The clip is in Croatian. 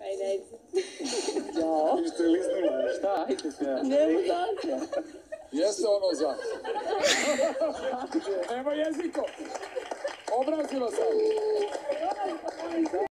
Aj, neću. Ja. Ti ste liznula, šta? Ajde se. Nemo tako. Jeste ono za. Evo jeziko. Obrazilo sam.